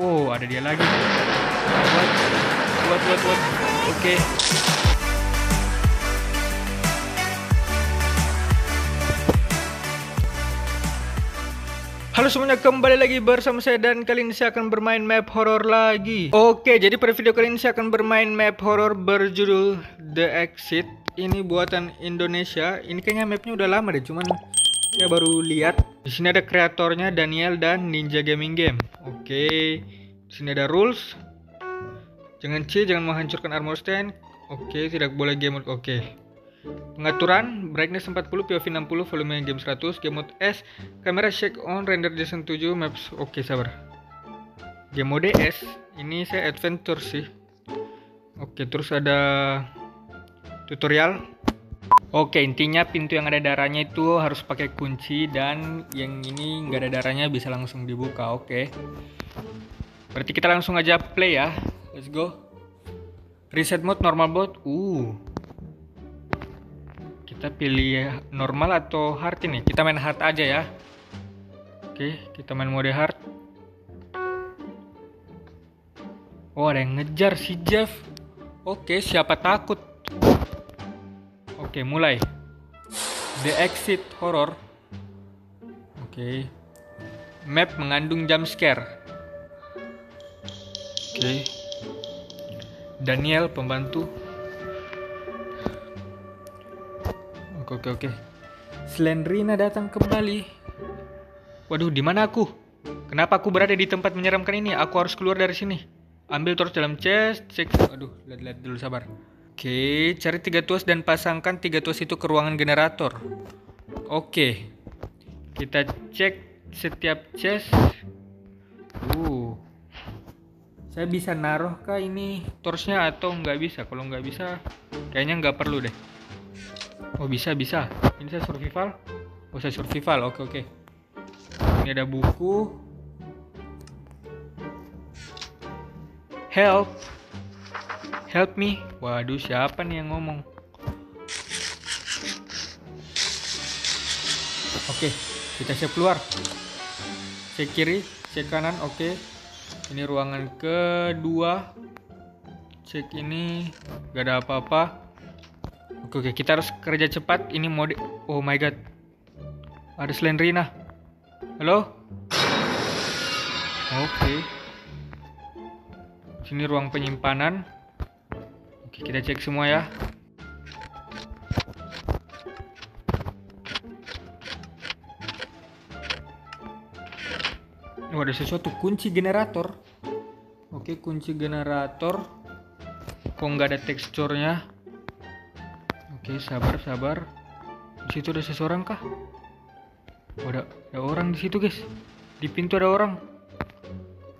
Oh, ada dia lagi. What? What, what, what? Oke. Halo semuanya, kembali lagi bersama saya dan kali ini saya akan bermain map horror lagi. Oke, jadi pada video kali ini saya akan bermain map horror berjudul The Exit. Ini buatan Indonesia. Ini kayaknya mapnya udah lama deh, cuman saya baru lihat. Di sini ada kreatornya Daniel dan Ninja Gaming Game. Oke, di sini ada rules. Jangan C, jangan menghancurkan armor stand. Oke, tidak boleh game mode. Oke. Pengaturan brightness 40, POV 60, volume game 100, game mode S, kamera shake on, render JSON 7, maps. Oke, sabar. Game mode S, ini saya adventure sih. Oke, terus ada tutorial. Oke, intinya pintu yang ada darahnya itu harus pakai kunci dan yang ini nggak ada darahnya bisa langsung dibuka. Oke. Berarti kita langsung aja play ya. Let's go. Reset mode normal mode. Uh. Kita pilih normal atau hard ini. Kita main hard aja ya. Oke, kita main mode hard. Oh, ada yang ngejar si Jeff. Oke, siapa takut? Oke, mulai. The Exit Horror. Oke. Map mengandung jump scare. Oke. Daniel pembantu. Oke oke oke. Slendrina datang kembali. Waduh, di mana aku? Kenapa aku berada di tempat menyeramkan ini? Aku harus keluar dari sini. Ambil terus dalam chest, cek. Aduh, lihat-lihat dulu sabar. Oke, cari tiga tuas dan pasangkan tiga tuas itu ke ruangan generator. Oke. Kita cek setiap chest. Uh. Saya bisa naruh kah ini torchnya atau nggak bisa? Kalau nggak bisa, kayaknya nggak perlu deh. Oh bisa bisa. Ini saya survival. Oh saya survival. Oke oke. Ini ada buku. Help. Help me. Waduh siapa nih yang ngomong? Oke, kita siap keluar. Cek kiri, cek kanan. Oke. Ini ruangan kedua. Cek ini, gak ada apa-apa. Oke, oke, kita harus kerja cepat. Ini mode. Oh my god. Ada Slendrina. Halo? Oke. Sini ruang penyimpanan. Kita cek semua ya. Oh, ada sesuatu kunci generator. Oke, kunci generator. Kok nggak ada teksturnya? Oke, sabar, sabar. Di situ ada seseorang kah? Oh, ada, ada orang di situ, guys. Di pintu ada orang.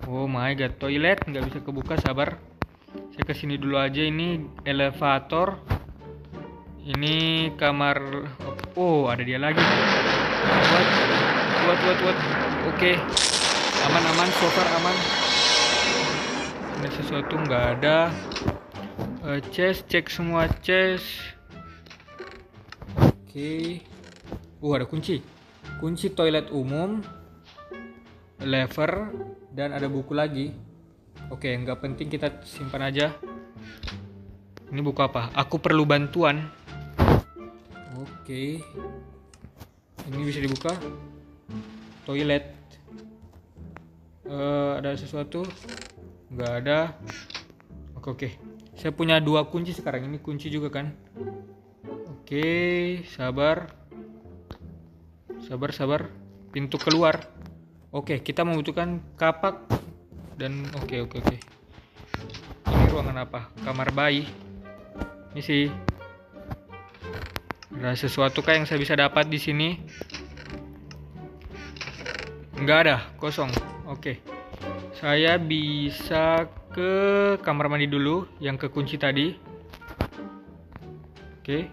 Oh my god, toilet nggak bisa kebuka, sabar. Saya ke sini dulu aja. Ini elevator. Ini kamar. Oh, ada dia lagi. What? What? What? What? Oke, aman, aman. So far aman. Ada sesuatu nggak ada. Uh, chest, cek semua chest. Oke. Uh, ada kunci. Kunci toilet umum. Lever dan ada buku lagi. Oke, nggak penting kita simpan aja. Ini buku apa? Aku perlu bantuan. Oke. Ini bisa dibuka. Toilet. Eh, ada sesuatu? Nggak ada. Oke, oke. Saya punya dua kunci sekarang. Ini kunci juga kan? Oke, sabar. Sabar, sabar. Pintu keluar. Oke, kita membutuhkan kapak dan oke, oke, oke. Ini ruangan apa? Kamar bayi. Ini sih. Ada sesuatu kah yang saya bisa dapat di sini? Enggak ada, kosong. Oke. Saya bisa ke kamar mandi dulu yang kekunci tadi. Oke.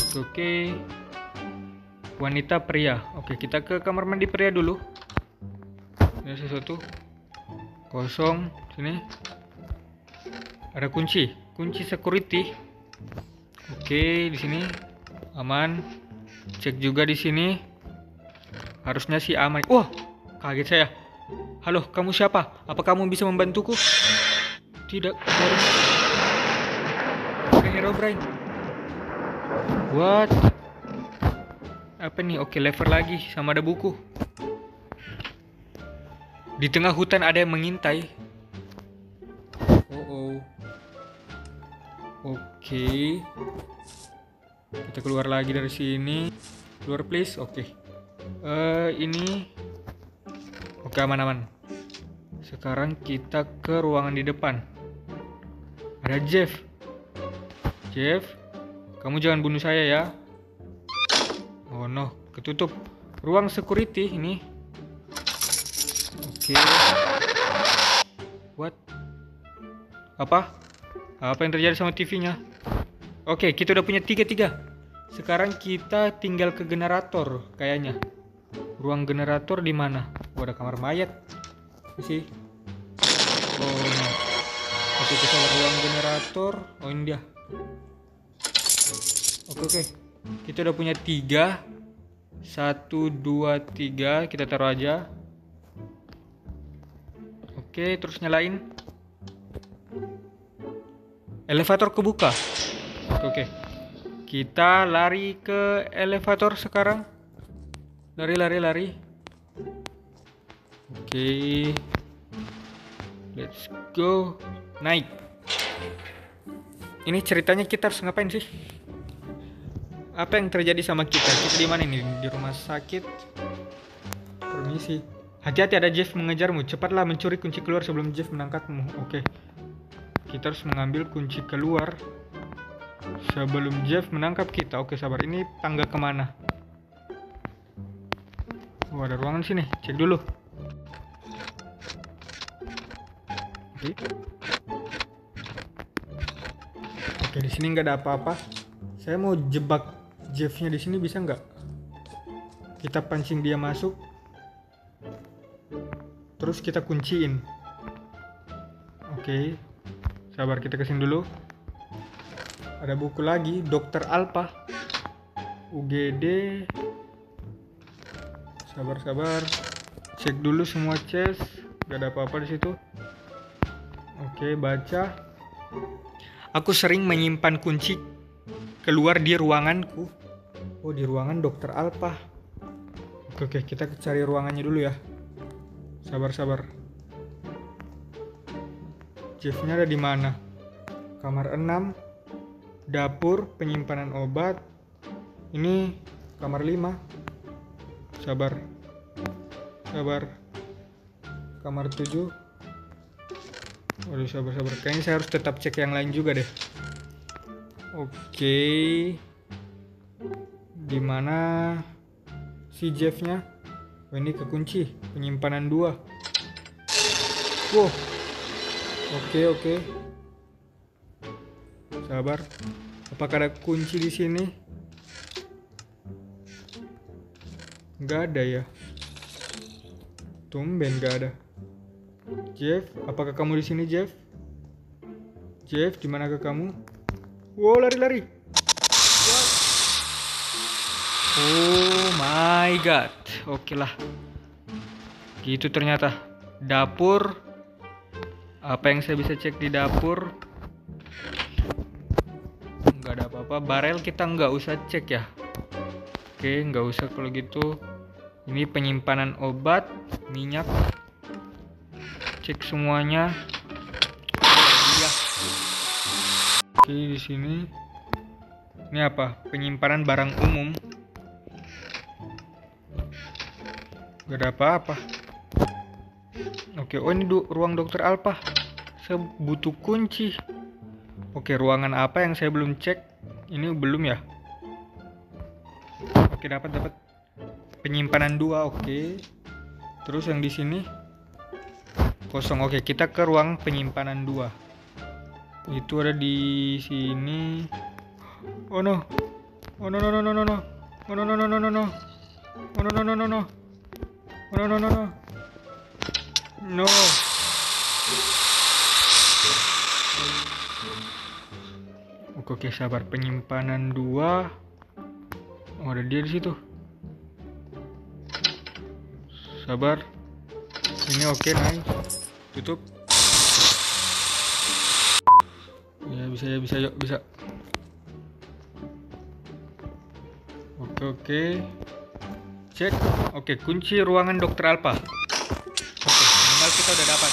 Oke, oke. Wanita pria. Oke, kita ke kamar mandi pria dulu. Ada sesuatu. Kosong. Sini. Ada kunci. Kunci security. Oke, di sini aman. Cek juga di sini. Harusnya sih aman. Wah, kaget saya. Halo, kamu siapa? Apa kamu bisa membantuku? Tidak, sorry. Oke, Herobrine. What? Apa nih? Oke, lever lagi sama ada buku. Di tengah hutan ada yang mengintai. Oh, oh. Oke. Kita keluar lagi dari sini. Keluar please. Oke. Eh, ini Oke, aman-aman. Sekarang kita ke ruangan di depan. Ada Jeff. Jeff, kamu jangan bunuh saya ya. Oh no, ketutup. Ruang security ini. Oke. What? Apa? Apa yang terjadi sama TV-nya? Oke, kita udah punya tiga-tiga. Sekarang kita tinggal ke generator kayaknya. Ruang generator di mana? Oh, ada kamar mayat. Sih. Oh, no. Oke, kita ruang generator. Oh, ini dia. Oke, oke. Kita udah punya tiga. Satu, dua, tiga. Kita taruh aja. Oke, terus nyalain. Elevator kebuka. Oke, oke. Kita lari ke elevator sekarang. Lari, lari, lari. Oke. Let's go. Naik. Ini ceritanya kita harus ngapain sih? Apa yang terjadi sama kita? Kita di mana ini? Di rumah sakit. Permisi. Hati-hati ada Jeff mengejarmu. Cepatlah mencuri kunci keluar sebelum Jeff menangkapmu. Oke. Kita harus mengambil kunci keluar sebelum Jeff menangkap kita. Oke, sabar. Ini tangga ke mana? Oh, ada ruangan sini. Cek dulu. Oke. Oke, di sini nggak ada apa-apa. Saya mau jebak Jeffnya di sini bisa nggak? Kita pancing dia masuk. Terus kita kunciin. Oke. Sabar kita ke sini dulu. Ada buku lagi, Dokter Alpa. UGD. Sabar, sabar. Cek dulu semua chest. Gak ada apa-apa di situ. Oke, baca. Aku sering menyimpan kunci keluar di ruanganku. Oh, di ruangan Dokter Alpa. Oke, oke, kita cari ruangannya dulu ya. Sabar, sabar. Jeffnya ada di mana? Kamar 6, dapur, penyimpanan obat. Ini kamar 5. Sabar. Sabar. Kamar 7. Waduh, sabar, sabar. Kayaknya saya harus tetap cek yang lain juga deh. Oke. Di mana si Jeffnya? Ini kekunci. Penyimpanan 2. Wow. Oke, oke. Sabar. Apakah ada kunci di sini? Gak ada ya. Tumben gak ada. Jeff, apakah kamu di sini, Jeff? Jeff, di manakah kamu? Wow, lari-lari. Oh my god. Oke lah. Gitu ternyata. Dapur. Apa yang saya bisa cek di dapur? Nggak ada apa-apa. Barel kita nggak usah cek ya. Oke, nggak usah kalau gitu. Ini penyimpanan obat, minyak. Cek semuanya. Oke, di sini. Ini apa? Penyimpanan barang umum. Gak ada apa-apa. Oke, oh ini du ruang dokter Alpa. Saya butuh kunci. Oke, ruangan apa yang saya belum cek? Ini belum ya? Oke, dapat dapat. Penyimpanan dua, oke. Terus yang di sini kosong. Oke, kita ke ruang penyimpanan dua. Itu ada di sini. Oh no. Oh no no no no no no. Oh no no no no no no. Oh no no no no no. Oh no no no no. No. Oke, oke sabar penyimpanan dua. Oh, ada dia di situ. Sabar. Ini oke, nice. Tutup. Ya bisa ya bisa yuk bisa. Oke oke. Cek. Oke kunci ruangan dokter Alpha. Oke minimal kita udah dapat.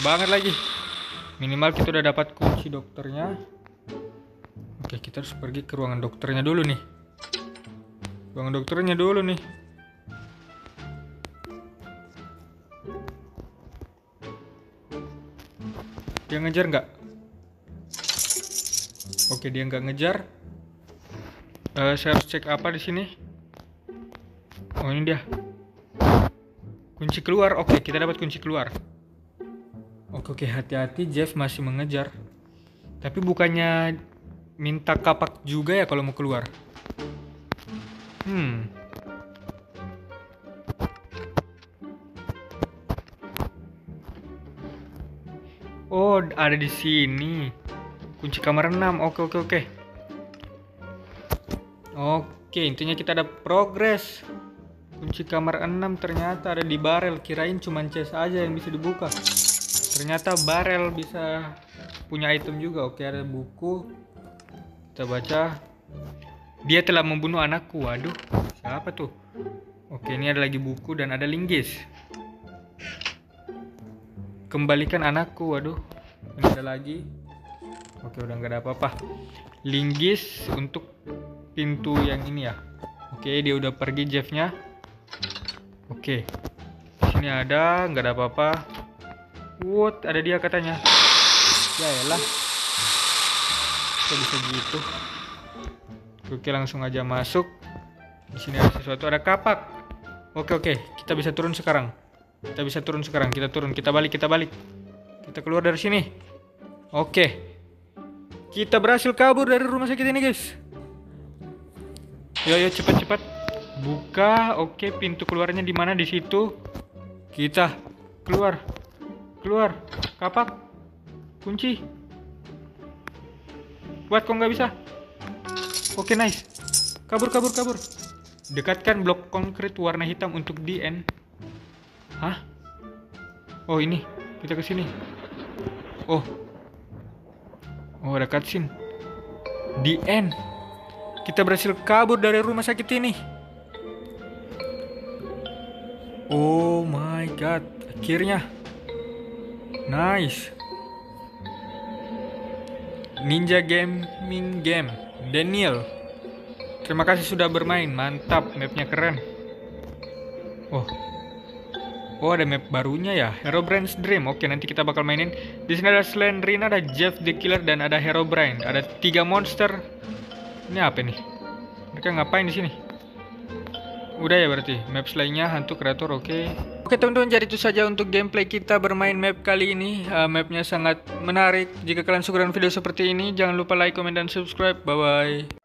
Banget lagi. Minimal kita udah dapat kunci dokternya. Oke kita harus pergi ke ruangan dokternya dulu nih. Ruangan dokternya dulu nih. Dia ngejar nggak? Oke, dia nggak ngejar. Eh, saya harus cek apa di sini. Oh, ini dia. Kunci keluar. Oke, kita dapat kunci keluar. Oke, oke, hati-hati. Jeff masih mengejar. Tapi bukannya minta kapak juga ya kalau mau keluar? Hmm. Oh, ada di sini. Kunci kamar 6. Oke, oke, oke. Oke, intinya kita ada progres. Kunci kamar 6 ternyata ada di barel. Kirain cuma chest aja yang bisa dibuka. Ternyata barel bisa punya item juga. Oke, ada buku. Kita baca. Dia telah membunuh anakku. Waduh, siapa tuh? Oke, ini ada lagi buku dan ada linggis. Kembalikan anakku, waduh. Ini ada lagi. Oke, udah nggak ada apa-apa. Linggis untuk pintu yang ini ya. Oke, dia udah pergi Jeffnya. Oke. Sini ada, nggak ada apa-apa. What? Ada dia katanya. Ya elah. Kok bisa gitu? Oke, langsung aja masuk. Di sini ada sesuatu, ada kapak. Oke, oke. Kita bisa turun sekarang. Kita bisa turun sekarang. Kita turun. Kita balik. Kita balik. Kita keluar dari sini. Oke. Kita berhasil kabur dari rumah sakit ini, guys. Yo, yo, cepat, cepat. Buka. Oke, pintu keluarnya di mana? Di situ. Kita keluar. Keluar. Kapak. Kunci. Buat kok nggak bisa? Oke, nice. Kabur, kabur, kabur. Dekatkan blok konkret warna hitam untuk DN. Hah? Oh ini, kita ke sini. Oh. Oh ada cutscene. End. Kita berhasil kabur dari rumah sakit ini. Oh my god, akhirnya. Nice. Ninja Gaming Game. Daniel. Terima kasih sudah bermain. Mantap, mapnya keren. Oh, Oh ada map barunya ya, Herobrine's Dream. Oke nanti kita bakal mainin. Di sini ada Slendrina, ada Jeff the Killer dan ada Herobrine. Ada tiga monster. Ini apa nih? Mereka ngapain di sini? Udah ya berarti. Map lainnya hantu kreator oke. Okay. Oke teman-teman jadi itu saja untuk gameplay kita bermain map kali ini. Uh, mapnya sangat menarik. Jika kalian suka dengan video seperti ini, jangan lupa like, comment, dan subscribe. Bye bye.